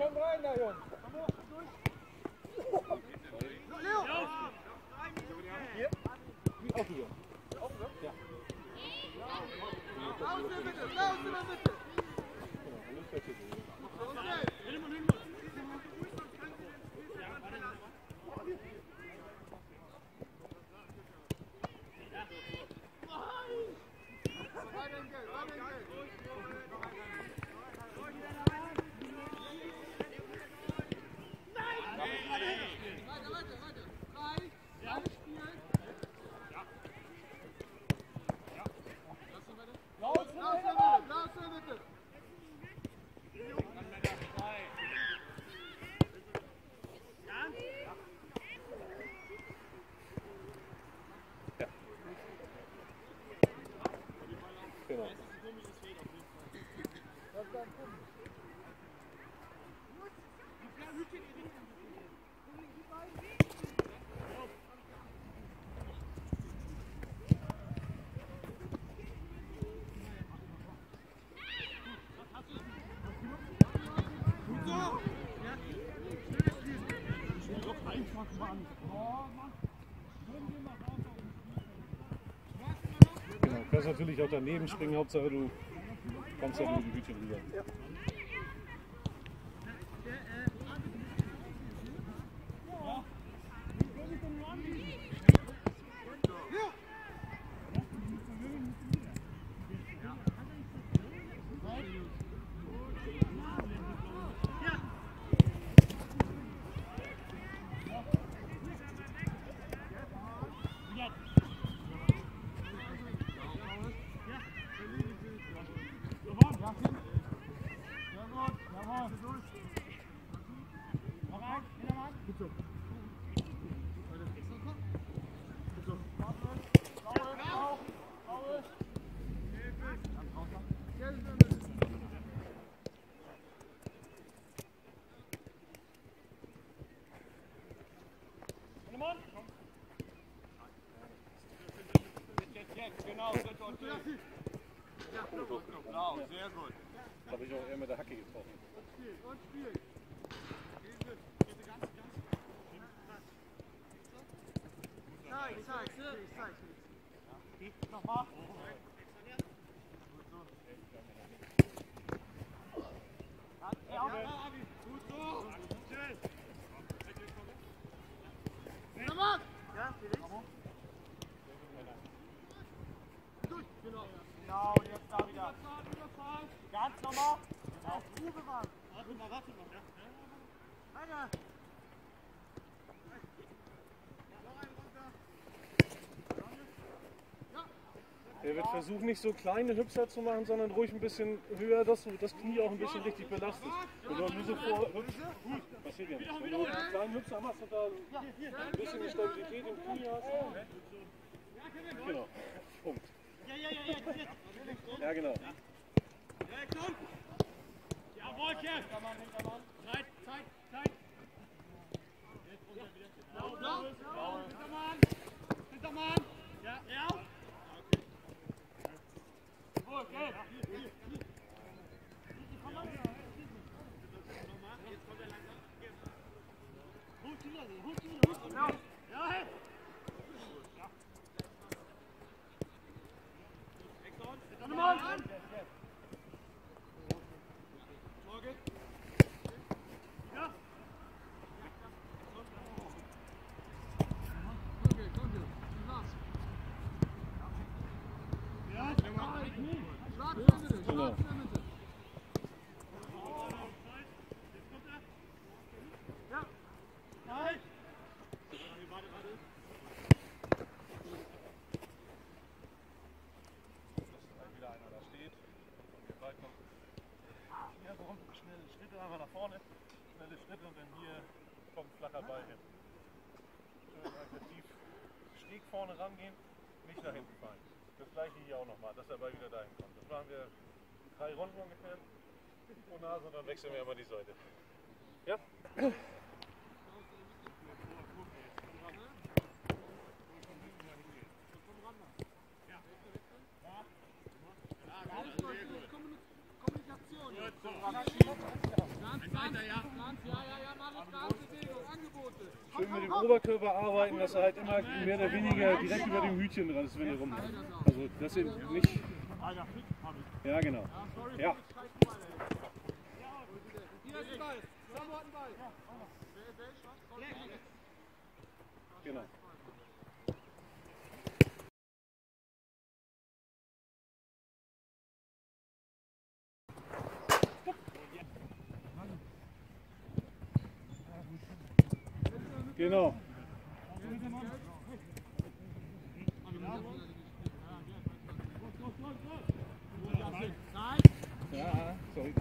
komm rein da, Jungs. Komm hoch, durch. Leo! Hier? Auch hier. Ja. Raus in der Mitte, raus in der Mitte. Okay. Weiter im Geld, weiter im Geld. Weiter, weiter, weiter. Drei, drei spielen. Raus in der Mitte, raus in der Mitte. Genau. Genau. Du kannst natürlich auch daneben springen, Hauptsache du kommst ja nur die Hütchen rüber. Genau, dritte und. Genau, sehr gut. Da habe ich auch eher mit der Hacke getroffen. Und spielen. Zeig, zeig, ich zeig. Nochmal. Ja, gut so. Schön. Wunderbar! Ja, Felix. Durch, genau. Genau, und jetzt da wieder. Ganz normal. Auf Ruhe waren. Warte mal, warte mal. Weiter. Er wird versuchen, nicht so kleine Hüpser zu machen, sondern ruhig ein bisschen höher, dass du das Knie auch ein bisschen richtig belastest. Und wenn du so vor hüpfst, gut, passiert ja nichts. Wenn du einen kleinen Hüpser machst und da ein bisschen die Stabilität im Knie hast. Genau, Punkt. Ja, ja, ja, ja. Ja, genau. Ja, hey. kommt, flacher Ball hin. Schön aggressiv schräg vorne rangehen, nicht nach hinten fallen. Das gleiche hier auch nochmal, dass der Ball wieder dahin kommt. Das machen wir drei Runden ungefähr pro Nase und dann wechseln wir immer die Seite. Ja? Kommunikation. Gut, so. Schön mit dem Oberkörper arbeiten, dass er halt immer mehr oder weniger direkt über dem Hütchen dran ist, wenn er rummacht. Also, dass er nicht. Ja, genau. Ja. Hier ist der Ball. Samu hat den Ball. Genau. Genau. Ja, sorry.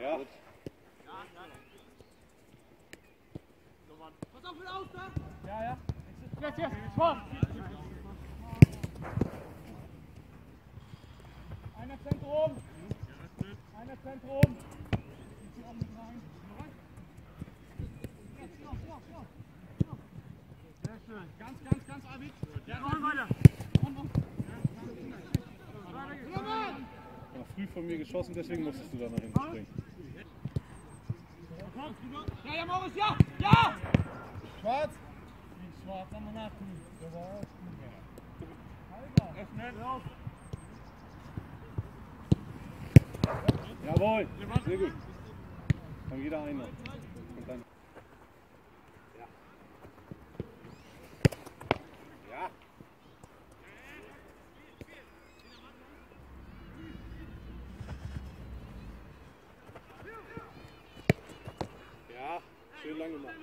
Ja. Pass auf, mit auf, da. Jetzt, jetzt, vor! Einer Zentrum! Früh von mir geschossen, deswegen musstest du da nach hinten springen. Ja, ja, Moritz, ja! Ja! Schwarz. Schwarz, haben wir nachgucken. Öffnen. Jawohl, sehr gut. Komm jeder einer. Und dann. Ja. Ja. Ja, schön lang gemacht.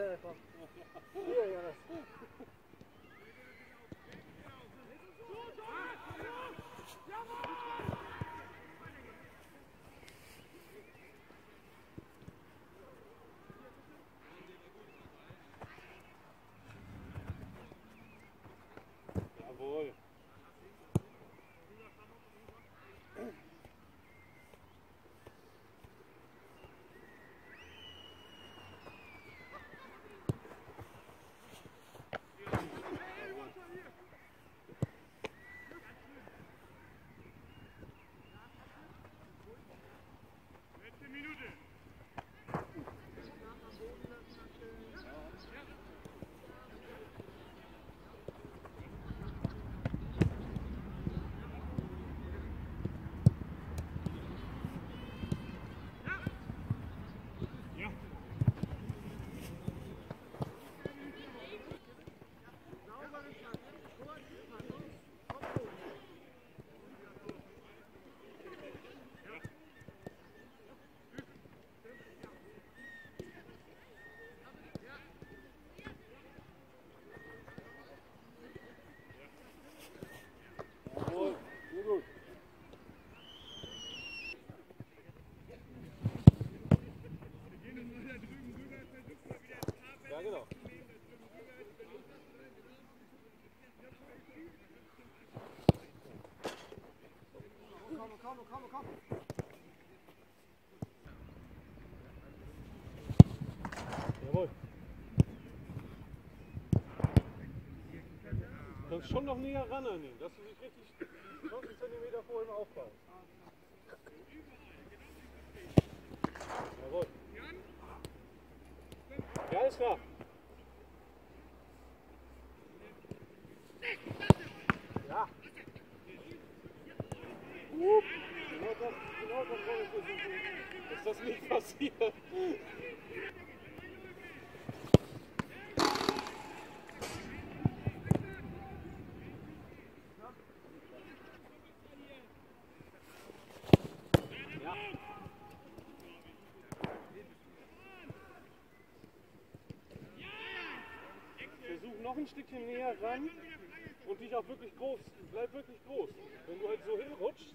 Muss ich sonst schon noch näher ran an ihn, dass du dich richtig 20 cm vor ihm aufbaust. Jawohl. Ja, ist klar. Ja. Hup. Genau das, genau das dass das nicht passiert. Versuch noch ein Stückchen näher ran und dich auch wirklich groß, bleib wirklich groß. Wenn du halt so hinrutschst,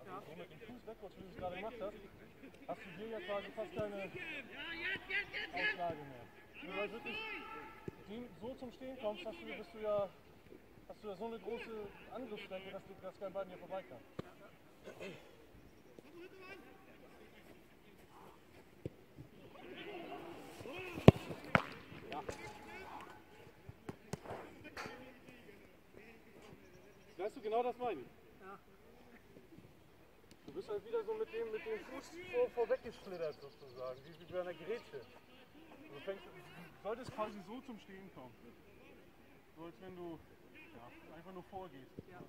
also so mit dem Fuß wegrutscht, wie du es gerade gemacht hast, hast du hier ja quasi fast keine Auslage mehr. Wenn du halt wirklich so zum Stehen kommst, hast du, bist du ja, hast du ja so eine große Angriffsfläche, dass, du, dass kein Bein hier vorbei kann. Du, genau das meine ich. Du bist halt wieder so mit dem, mit dem Fuß vor, vorweggeschlittert sozusagen, wie, wie bei einer Grätsche. Du, fängst, du solltest quasi so zum Stehen kommen. So als wenn du ja, einfach nur vorgehst. Ja.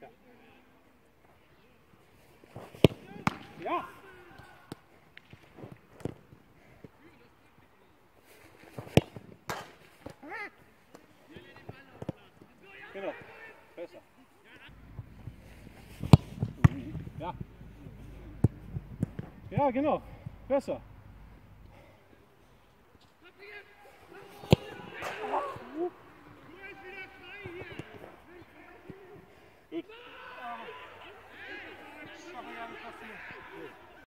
Ja. Genau. Ja, genau. Besser. Ich. Oh. Das kann ja nicht passieren.